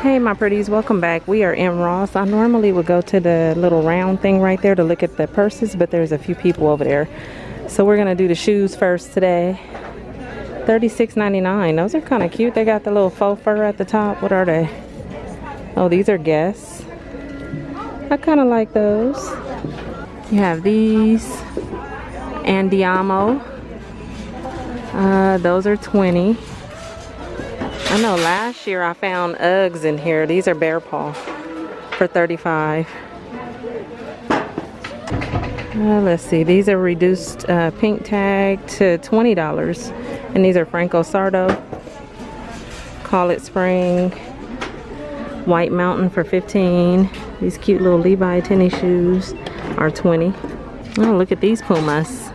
Hey my pretties, welcome back. We are in Ross. I normally would go to the little round thing right there to look at the purses, but there's a few people over there. So we're gonna do the shoes first today. $36.99. Those are kind of cute. They got the little faux fur at the top. What are they? Oh, these are Guess. I kind of like those. You have these. Andiamo. Uh, those are 20 I know last year I found Uggs in here. These are Bear Paw for 35 uh, let's see, these are reduced uh, pink tag to $20. And these are Franco. Call it Spring. White Mountain for 15 These cute little Levi tennis shoes are 20 Oh, look at these Pumas.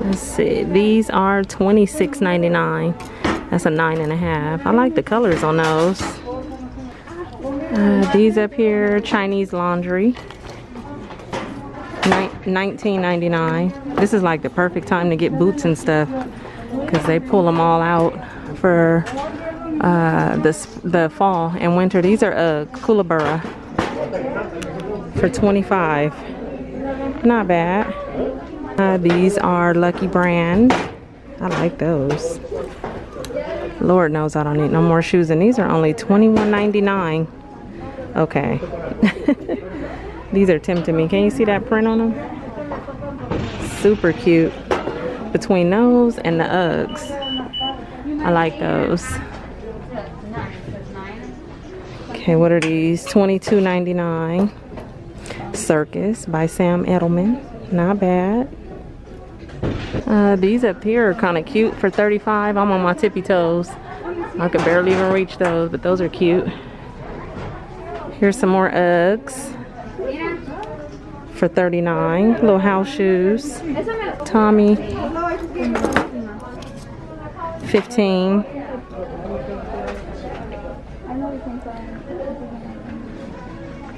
Let's see, these are $26.99. That's a nine and a half. I like the colors on those. Uh, these up here, Chinese laundry. $19.99. This is like the perfect time to get boots and stuff because they pull them all out for uh, the, the fall and winter. These are uh, Koolaburra for 25 Not bad. Uh, these are Lucky Brand. I like those. Lord knows I don't need no more shoes. And these are only $21.99. Okay. These are tempting me. Can you see that print on them? Super cute. Between those and the Uggs. I like those. Okay, what are these? $22.99. Circus by Sam Edelman. Not bad. Uh, these up here are kind of cute for 35 I'm on my tippy toes. I can barely even reach those, but those are cute. Here's some more Uggs for 39 Little house shoes. Tommy. 15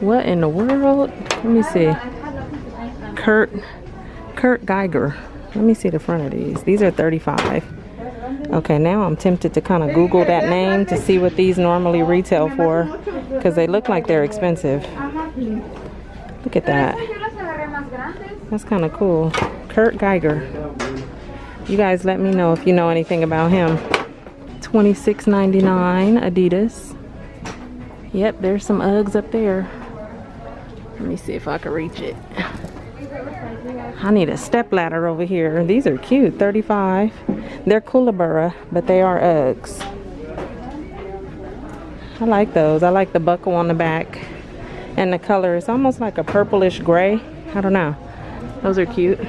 What in the world? Let me see. Kurt Kurt Geiger. Let me see the front of these. These are 35 Okay, now I'm tempted to kind of Google that name to see what these normally retail for because they look like they're expensive. Look at that. That's kind of cool. Kurt Geiger. You guys let me know if you know anything about him. $26.99 Adidas. Yep, there's some Uggs up there. Let me see if I can reach it. I need a step ladder over here. These are cute, 35. They're Koolaburra, but they are Uggs. I like those. I like the buckle on the back. And the color is almost like a purplish gray. I don't know. Those are cute.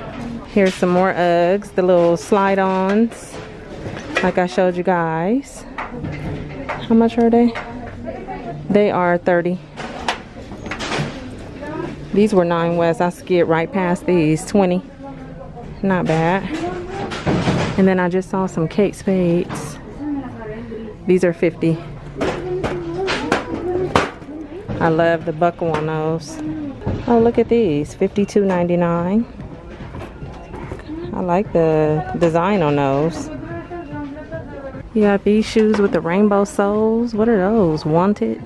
Here's some more Uggs, the little slide-ons, like I showed you guys. How much are they? They are 30. These were Nine West. I skid right past these. 20. Not bad. And then I just saw some Kate Spades. These are 50. I love the buckle on those. Oh, look at these, $52.99. I like the design on those. You got these shoes with the rainbow soles. What are those? Wanted?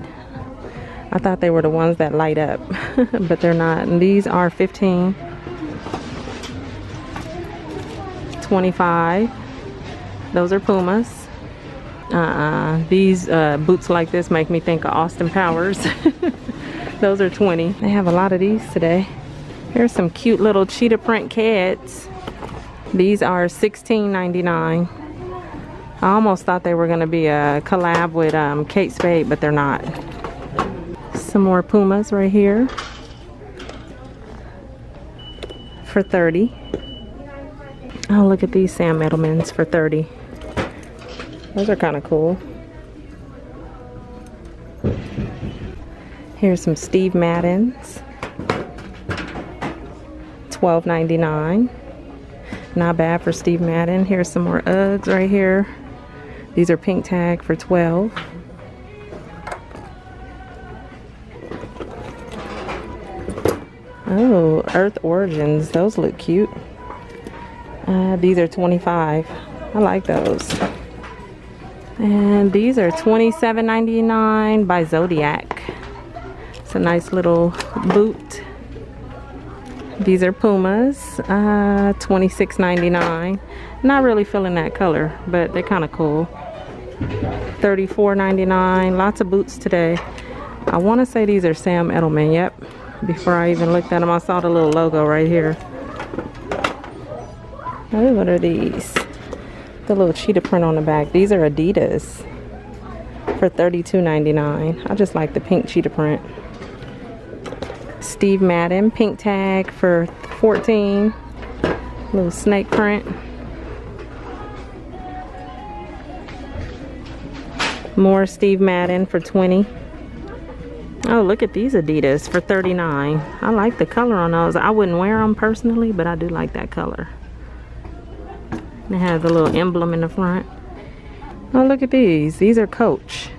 I thought they were the ones that light up, but they're not. And these are 15 25 Those are Pumas. Uh-uh. These uh, boots like this make me think of Austin Powers. Those are 20. They have a lot of these today. Here's some cute little cheetah print cats. These are $16.99. I almost thought they were going to be a collab with um, Kate Spade, but they're not. Some more Pumas right here for 30 Oh, look at these Sam Edelmans for 30 Those are kind of cool. Here's some Steve Maddens. $12.99. Not bad for Steve Madden. Here's some more Uggs right here. These are pink tag for 12. Earth Origins. Those look cute. Uh, these are 25. I like those. And these are $27.99 by Zodiac. It's a nice little boot. These are Pumas, uh, $26.99. Not really feeling that color, but they're kind of cool. $34.99. Lots of boots today. I want to say these are Sam Edelman. Yep. Before I even looked at them, I saw the little logo right here. Oh, what are these? The little cheetah print on the back. These are Adidas for $32.99. I just like the pink cheetah print. Steve Madden pink tag for 14. Little snake print. More Steve Madden for 20. Oh, look at these Adidas for 39. I like the color on those. I wouldn't wear them personally, but I do like that color. They have the little emblem in the front. Oh, look at these. These are Coach.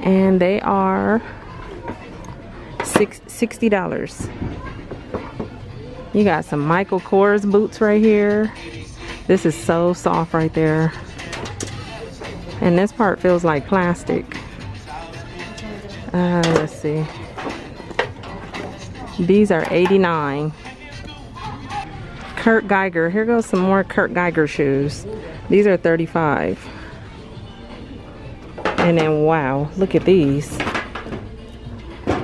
And they are $60. You got some Michael Kors boots right here. This is so soft right there. And this part feels like plastic. Uh, let's see. These are 89. Kurt Geiger. Here goes some more Kurt Geiger shoes. These are 35. And then, wow, look at these.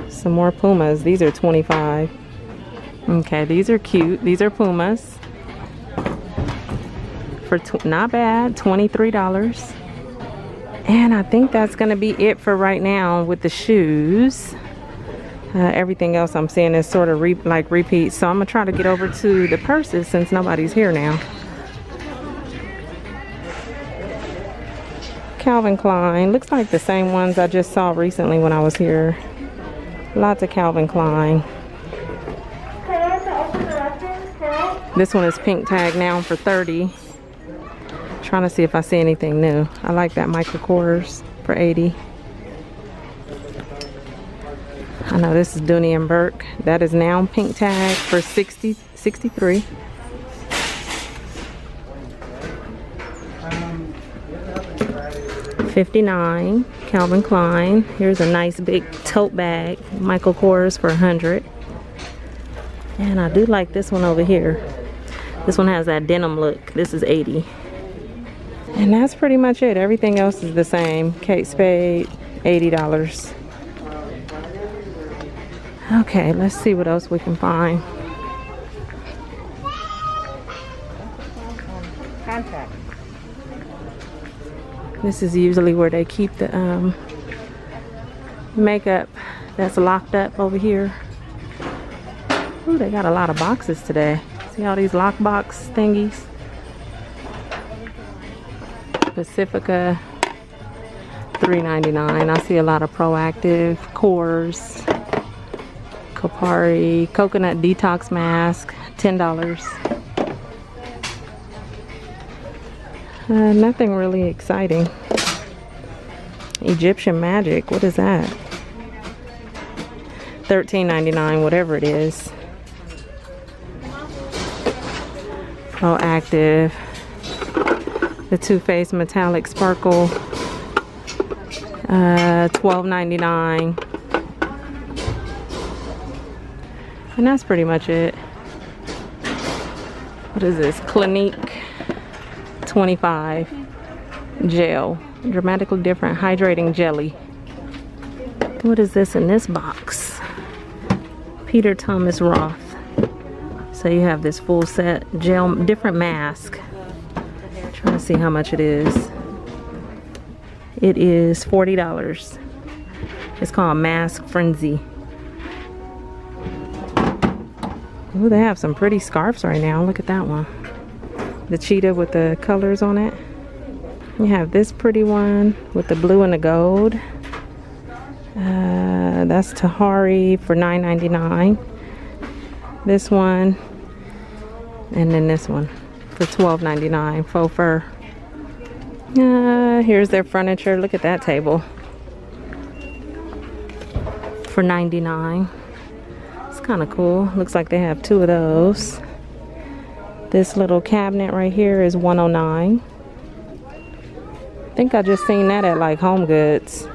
Some more Pumas. These are 25. Okay, these are cute. These are Pumas. For not bad, $23. And I think that's going to be it for right now with the shoes. Uh, everything else I'm seeing is sort of re like repeat. So I'm going to try to get over to the purses since nobody's here now. Calvin Klein. Looks like the same ones I just saw recently when I was here. Lots of Calvin Klein. This one is pink tag now for 30 trying to see if I see anything new. I like that Michael Kors for 80. I know this is Dooney and Bourke. That is now pink tag for 60, 63. Fifty-nine, Calvin Klein. Here's a nice big tote bag, Michael Kors for 100. And I do like this one over here. This one has that denim look. This is 80. And that's pretty much it. Everything else is the same. Kate Spade, $80. Okay, let's see what else we can find. This is usually where they keep the um, makeup that's locked up over here. Ooh, they got a lot of boxes today. See all these lockbox thingies? Pacifica 3.99. I see a lot of Proactiv, Kors, Kopari, Coconut Detox Mask, $10. Uh, nothing really exciting. Egyptian Magic, what is that? $13.99, whatever it is. Proactiv the Too Faced Metallic Sparkle, uh, $12.99. And that's pretty much it. What is this? Clinique 25 gel. Dramatically different hydrating jelly. What is this in this box? Peter Thomas Roth. So you have this full set gel, different mask. See how much it is. It is $40. It's called Mask Frenzy. Oh, they have some pretty scarves right now. Look at that one. The cheetah with the colors on it. You have this pretty one with the blue and the gold. Uh, that's Tahari for $9.99. This one. And then this one for $12.99 faux fur. Uh, here's their furniture. Look at that table. For 99 It's kind of cool. Looks like they have two of those. This little cabinet right here is 109 I think I just seen that at like Home Goods.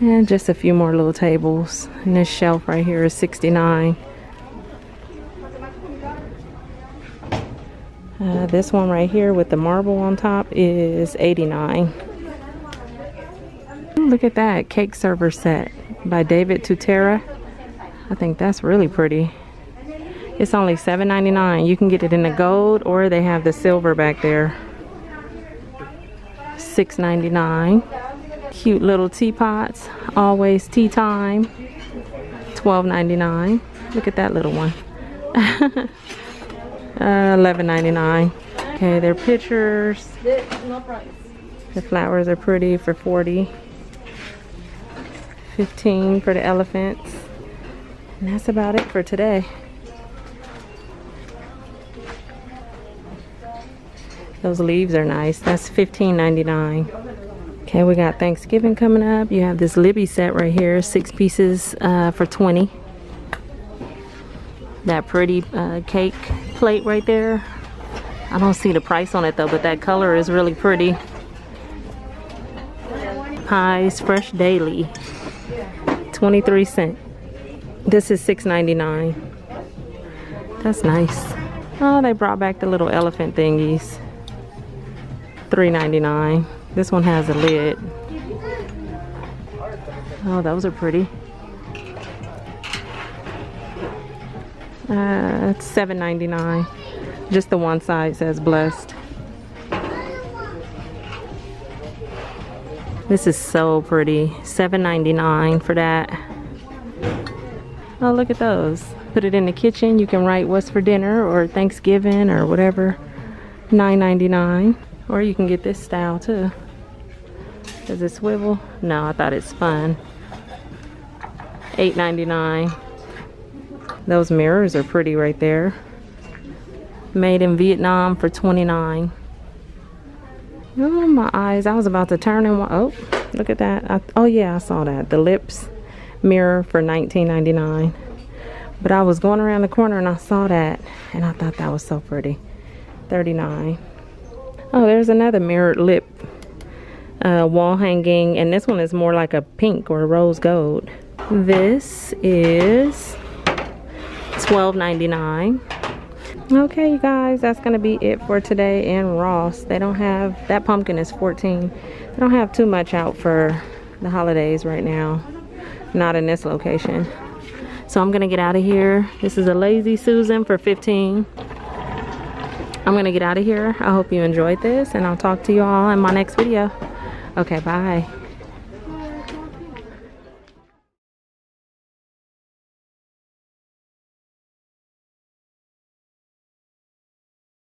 And just a few more little tables. And this shelf right here is 69. Uh, this one right here with the marble on top is 89. Look at that cake server set by David Tutera. I think that's really pretty. It's only $7.99. You can get it in the gold or they have the silver back there. $6.99. Cute little teapots. Always tea time. $12.99. Look at that little one. uh, $11.99. Okay, their pictures. The flowers are pretty for 40 15 for the elephants. And that's about it for today. Those leaves are nice. That's $15.99. Okay, we got Thanksgiving coming up. You have this Libbey set right here, six pieces uh, for 20. That pretty uh, cake plate right there. I don't see the price on it though, but that color is really pretty. Pies Fresh Daily, 23 cent. This is $6.99. That's nice. Oh, they brought back the little elephant thingies. $3.99. This one has a lid. Oh, those are pretty. Uh, it's $7.99. Just the one side says blessed. This is so pretty. $7.99 for that. Oh, look at those. Put it in the kitchen. You can write what's for dinner or Thanksgiving or whatever. $9.99. Or you can get this style too. Does it swivel? No, I thought it's fun. $8.99. Those mirrors are pretty right there. Made in Vietnam for 29 Oh, my eyes. I was about to turn and oh, look at that. I, oh yeah, I saw that. The lips mirror for 19.99. But I was going around the corner and I saw that and I thought that was so pretty. 39 Oh, there's another mirrored lip uh, wall hanging, and this one is more like a pink or a rose gold. This is $12.99. Okay, you guys, that's gonna be it for today in Ross. They don't have, that pumpkin is 14. They don't have too much out for the holidays right now. Not in this location. So I'm gonna get out of here. This is a Lazy Susan for 15. I'm gonna get out of here. I hope you enjoyed this and I'll talk to you all in my next video. Okay, bye.